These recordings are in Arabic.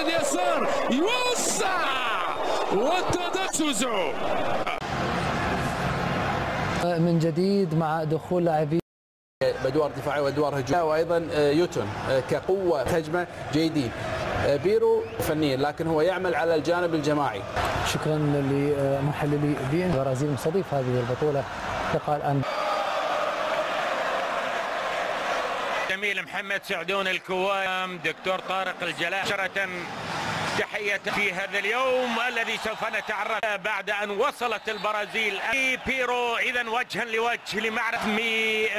اليسار يوسع والتدسس من جديد مع دخول لاعبين بادوار دفاعيه وادوار هجوميه وأيضا يوتون كقوة هجمه جيدين. بيرو فنيا لكن هو يعمل على الجانب الجماعي. شكرا لمحللي بي ان البرازيل مستضيف هذه البطولة. لقاء الآن. جميل محمد سعدون الكوام دكتور طارق الجلال. شرة تحية في هذا اليوم الذي سوف نتعرف بعد أن وصلت البرازيل. بيرو إذا وجها لوجه لمعرفة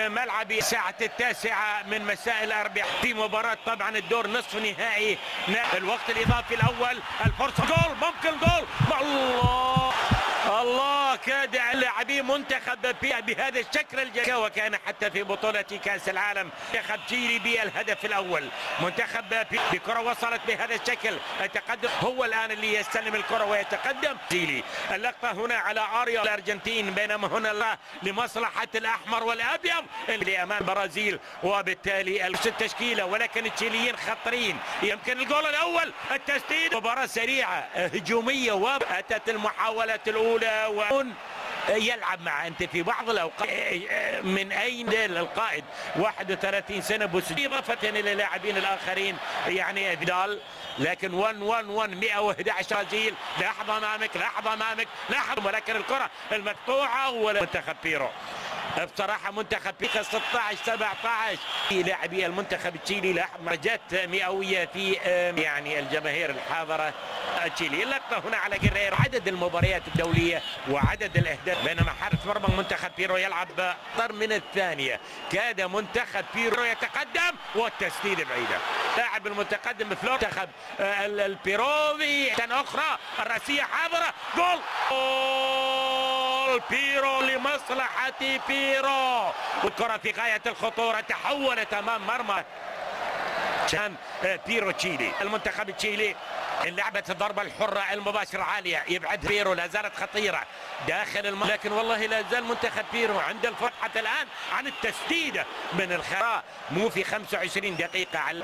ملعب الساعة التاسعة من مساء الأربعاء. في مباراة طبعا الدور نصف نهائي. الوقت الإضافي الأول الفرصة. جول ممكن جول. الله الله كاد لاعبي منتخب بهذا الشكل الجميل وكان حتى في بطولة كأس العالم منتخب جيلي بالهدف الأول. منتخب بكرة وصلت بهذا الشكل. التقدم هو الآن اللي يستلم الكرة ويتقدم. جيلي اللقطة هنا على آريا الأرجنتين. بينما هنا لمصلحة الأحمر والأبيض اللي أمام البرازيل وبالتالي التشكيلة ولكن التشيليين خطرين. يمكن الجول الأول التسديد. مباراة سريعة هجومية وأتت المحاولة الأولى. و يلعب مع انت في بعض الاوقات. من اين القائد؟ 31 سنة بوسجي إضافة إلى اللاعبين الآخرين يعني فيدال لكن 1 1 1 111 برازيل لحظة أمامك لحظة أمامك. لحظه ولكن الكرة المقطوعه ومنتخب بيرو. بصراحة منتخب بيكا 16 17 في لاعبي المنتخب التشيلي درجات مئوية في يعني الجماهير الحاضرة تشيلي اللقطة هنا على جرير. عدد المباريات الدولية وعدد الأهداف بينما حارس مرمى منتخب بيرو يلعب أكثر من الثانية. كاد منتخب بيرو يتقدم والتسديد بعيدة لاعب المتقدم فلور منتخب البيروفي. أخرى الرأسية حاضرة. جول. جول بيرو لمصلحة بيرو. والكرة في غاية الخطورة تحولت أمام مرمى كان بيرو تشيلي. المنتخب التشيلي لعبة الضربة الحرة المباشرة عالية يبعد بيرو لا زالت خطيرة داخل الم... لكن والله لا زال منتخب بيرو عند الفرق حتى الآن عن التسديدة من الخراء مو في 25 دقيقة على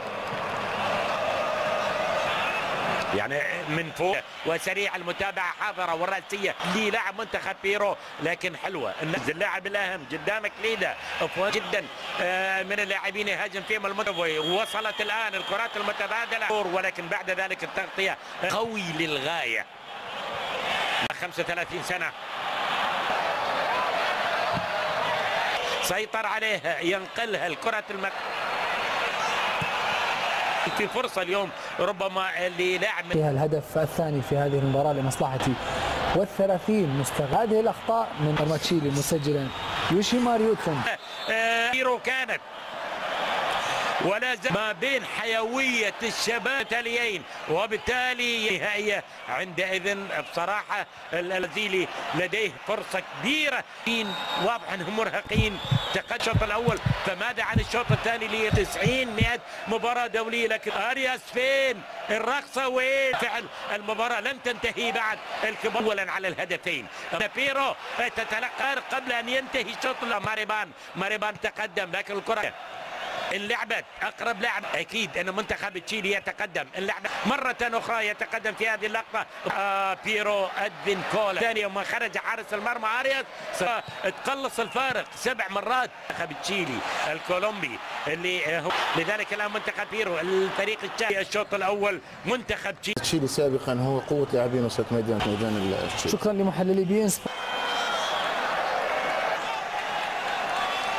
يعني من فوق. وسريع المتابعة حاضرة والرأسية للاعب منتخب بيرو. لكن حلوة اللاعب الأهم قدامك ليدا جدا من اللاعبين يهاجم فيهم المنتخب. وصلت الآن الكرات المتبادلة. ولكن بعد ذلك التغطية قوي للغاية. 35 سنة. سيطر عليها ينقلها الكرة المك... في فرصة اليوم ربما للاعب فيها الهدف الثاني في هذه المباراة لمصلحتي والثلاثين مستغل هذه الأخطاء من ارماتشيلي مسجلا. يوشيمار يوتون بيرو كانت ولا زال ما بين حيوية الشباب تاليين وبالتالي نهائية عندئذ بصراحة الزيلي لديه فرصة كبيرة. واضح انهم مرهقين. تقدم الشوط الأول. فماذا عن الشوط الثاني ل 90 100 مباراة دولية؟ لكن أرياس فين؟ الرقصة وين؟ فعل المباراة لم تنتهي بعد الكبار. اولا على الهدفين. بيرو تتلقى قبل أن ينتهي الشوط ماريبان ماريبان تقدم لكن الكرة اللعبة أقرب لاعب. أكيد أن منتخب تشيلي يتقدم. اللعبة مرة أخرى يتقدم في هذه اللقطة. آه بيرو أدفن كولا. ثاني يوم خرج حارس المرمى أرياس. تقلص الفارق سبع مرات. منتخب تشيلي الكولومبي اللي هو لذلك الآن منتخب بيرو الفريق الثاني الشوط الأول. منتخب تشيلي. تشيلي سابقا هو قوة لاعبين وسط ميدان ميدان التشيلي شكرا لمحللي بي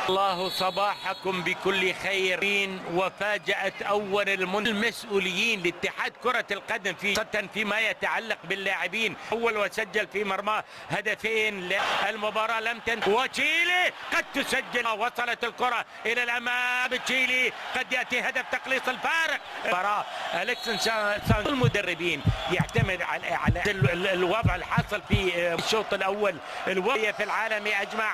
الله صباحكم بكل خير. وفاجأت أول المسؤولين لاتحاد كرة القدم في فيما يتعلق باللاعبين. أول وسجل في مرماه هدفين المباراة لم تنتهي وتشيلي قد تسجل. وصلت الكرة إلى الأمام. تشيلي قد يأتي هدف تقليص الفارق. مباراة أليكسن المدربين يعتمد على على الوضع الحاصل في الشوط الأول. الوضع في العالم أجمع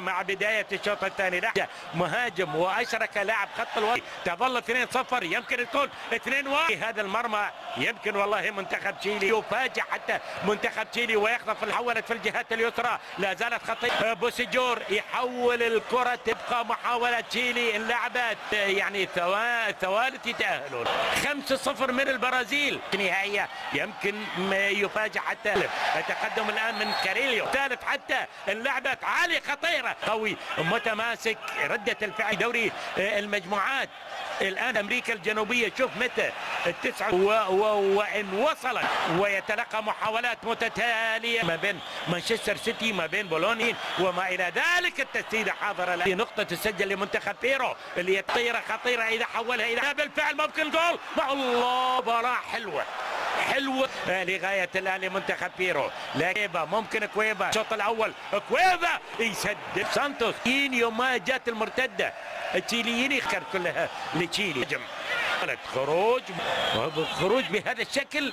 مع بداية الشوط الثاني. الثاني لا مهاجم وأشرك لاعب خط الوسط. تظل 2 0 يمكن تكون 2 1 هذا المرمى يمكن والله منتخب تشيلي يفاجئ حتى منتخب تشيلي ويخطف الحولت في الجهات اليسرى. لا زالت خطية بوسيجور يحول الكرة تبقى محاولة تشيلي. اللعبة يعني ثوالث يتأهلون 5-0 من البرازيل. نهائية يمكن يفاجئ حتى التقدم الآن من كاريليو. ثالث حتى اللعبة. عالية خطيرة. قوي متماسك. ردة الفعل دوري المجموعات. الآن أمريكا الجنوبية. شوف متى التسعة. و... وإن وصلت. ويتلقى محاولات متتالية ما بين مانشستر سيتي ما بين بولوني وما إلى ذلك التسديدة حاضرة الآن نقطة تسجل لمنتخب بيرو اللي طيرة خطيرة إذا حولها إلى بالفعل ممكن جول. مع الله مباراة حلوة. حلوة. لغاية الآن لمنتخب بيرو. كويبا ممكن كويبا. الشوط الأول كويبا يسدد. سانتوس يوم ما جات المرتدة. التشيليين يخر كلها لتشيلي. خروج خروج بهذا الشكل.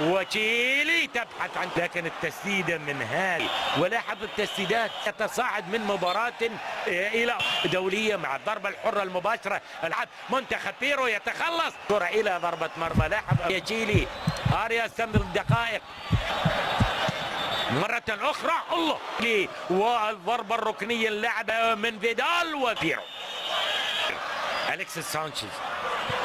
وتشيلي تبحث عن لكن التسديده من هاي ولاحظ التسديدات تتصاعد من مباراة إلى دولية مع الضربة الحرة المباشرة. العب منتخب بيرو يتخلص. كرة إلى ضربة مرمى. لاحظ يا تشيلي أريا استمر الدقائق. مرة أخرى الله. والضربة الركنية اللعبة من فيدال وبيرو أليكسيس سانشيز.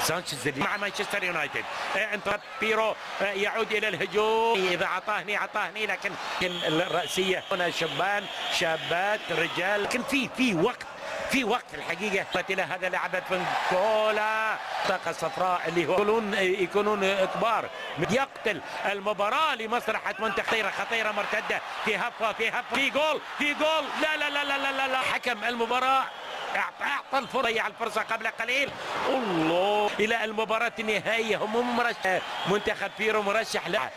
سانشيز مع مانشستر يونايتد. انت بيرو يعود إلى الهجوم. إذا أعطاهني أعطاهني لكن الرأسية هنا شبان شابات رجال. لكن في في وقت في وقت الحقيقة. إلى هذا لعبه فنكولا طاقة صفراء اللي هو يكونون يكونون كبار. يقتل المباراة لمصلحة منتخب. خطيرة خطيرة مرتدة. في هفه في هفه في جول في جول. لا لا لا لا لا, لا. حكم المباراة. أعطى الفرصة الفرصة قبل قليل. الله! إلى المباراة النهائية. هم مرشح منتخب بيرو مرشح لا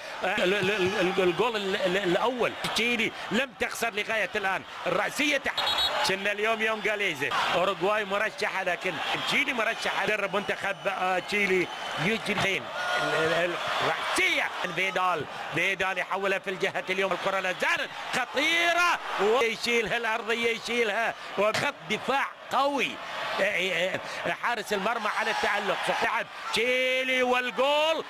الجول الأول. تشيلي لم تخسر لغاية الآن. الرأسية كنا اليوم يوم جاليزي أوروغواي مرشحه لكن تشيلي مرشحه درب منتخب تشيلي يجري. الرأسية. فيدال. فيدال يحولها في الجهة اليوم. الكرة لا زالت خطيرة. ويشيلها الأرضية يشيلها. وخط دفاع قوي. حارس المرمى على التعلق لعب تشيلي والجول.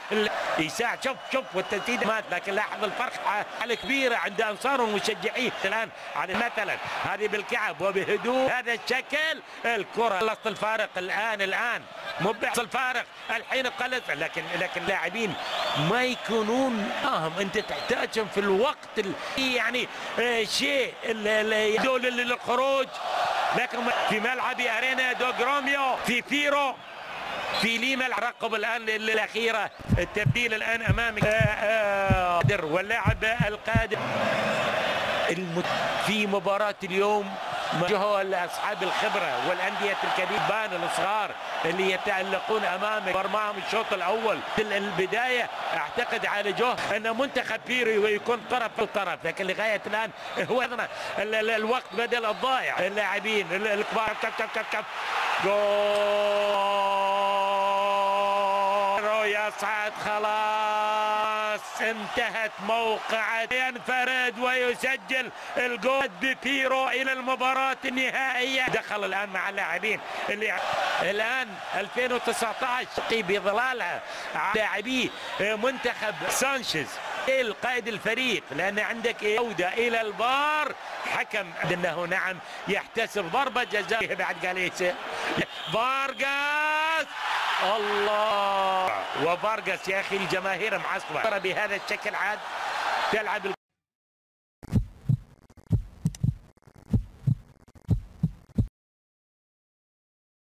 يساعد شوف شوف والتسديد مات لكن لاحظ الفرق الكبيرة عند أنصار ومشجعيه الآن على مثلا هذه بالكعب وبهدوء. هذا الشكل الكرة خلصت الفارق. الآن الآن مو الفارق. الحين قلت لكن لكن لاعبين ما يكونون فاهم. أنت تحتاجهم في الوقت يعني شيء يدول للخروج لكن في ملعب أرينا دوغروميو في بيرو في ليما رقب الآن الاخيره التبديل الآن امامك قادر واللاعب القادر في مباراة اليوم جهوا اصحاب الخبرة والأندية الكبيرة بان الصغار اللي يتألقون أمامك. مرماهم الشوط الأول. البداية أعتقد على جه أن منتخب بيرو يكون طرف الطرف لكن لغاية الآن هو الوقت بدل الضايع اللاعبين الكبار. كف كف كف كف. جول! يصعد خلاص. انتهت موقعة ينفرد ويسجل الجول ببيرو إلى المباراة النهائية. دخل الآن مع اللاعبين اللي الآن 2019 بظلالها. لاعبي منتخب سانشيز. القائد الفريق لأن عندك عودة إلى البار حكم أنه نعم يحتسب ضربة جزاء. بعد جاليسا فارغاس! الله. وفارغاس يا أخي الجماهير معصبة. بهذا الشكل عاد تلعب